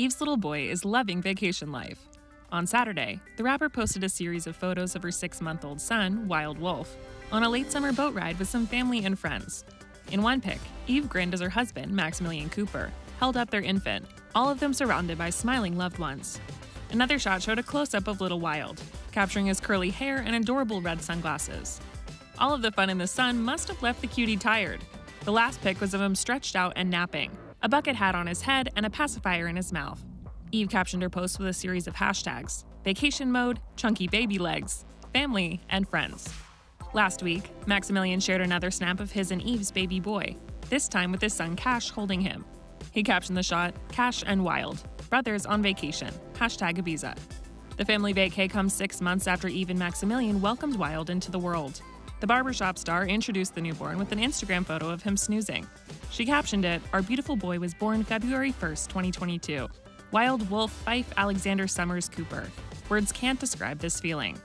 Eve's little boy is loving vacation life. On Saturday, the rapper posted a series of photos of her six month old son, Wilde Wolf, on a late summer boat ride with some family and friends. In one pic, Eve grinned as her husband, Maximillion Cooper, held up their infant, all of them surrounded by smiling loved ones. Another shot showed a close up of Little Wilde, capturing his curly hair and adorable red sunglasses. All of the fun in the sun must have left the cutie tired. The last pic was of him stretched out and napping, a bucket hat on his head and a pacifier in his mouth. Eve captioned her post with a series of hashtags vacation mode, chunky baby legs, family, and friends. Last week, Maximillion shared another snap of his and Eve's baby boy, this time with his son Cash holding him. He captioned the shot, Cash and Wilde, brothers on vacation, hashtag Ibiza. The family vacay comes six months after Eve and Maximillion welcomed Wilde into the world. The barbershop star introduced the newborn with an Instagram photo of him snoozing. She captioned it, Our beautiful boy was born February 1st, 2022. Wilde Wolf Fife Alexander Summers Cooper. Words can't describe this feeling.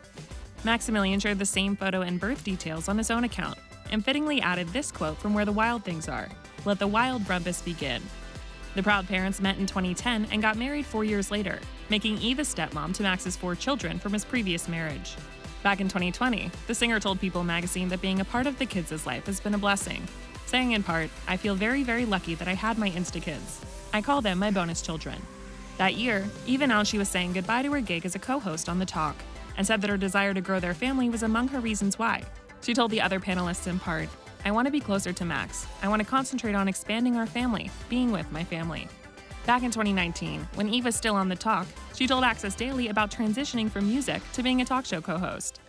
Maximillion shared the same photo and birth details on his own account, and fittingly added this quote from Where the Wild Things Are Let the wild rumpus begin. The proud parents met in 2010 and got married four years later, making Eve a stepmom to Max's four children from his previous marriage. Back in 2020, the singer told People magazine that being a part of the kids' life has been a blessing, saying in part, I feel very, very lucky that I had my Insta kids. I call them my bonus children. That year, even announced she was saying goodbye to her gig as a co host on The Talk, and said that her desire to grow their family was among her reasons why. She told the other panelists in part, I want to be closer to Max. I want to concentrate on expanding our family, being with my family. Back in 2019, when Eve was still on The Talk, she told Access Daily about transitioning from music to being a talk show co host.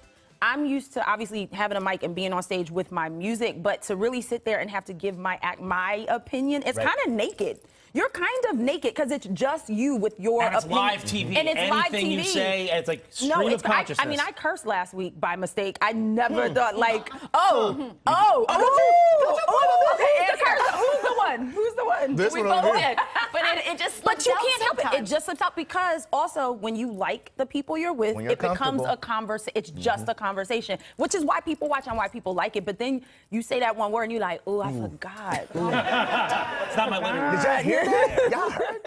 I'm used to obviously having a mic and being on stage with my music, but to really sit there and have to give my act, my opinion, it's Right. kind of naked. You're kind of naked because it's just you with your And it's opinion. live TV. And it's Anything live TV. you say, it's like stream no, of it's, I, consciousness. I mean, I cursed last week by mistake. I never Hmm. thought like, oh, oh, oh, oh, okay, it's the curse. Who's the one? Who's the one? This We one over both here. did, but it, it just. But you out can't help it. It just slips out because also when you like the people you're with, you're it becomes a conversation. It's mm-hmm. just a conversation, which is why people watch and why people like it. But then you say that one word and you're like, oh, I forgot. it's not my living room. Did y'all hear that? Y'all heard that?